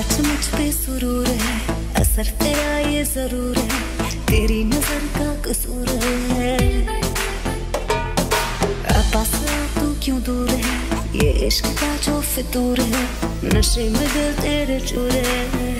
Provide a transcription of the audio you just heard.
बेसुरूर है, असर तेरा ये ज़रूर है, तेरी नज़र का कसूर है। पास तू क्यों दूर है? ये इश्क का जो फितूर है, नशे में दिल तेरे चूर है।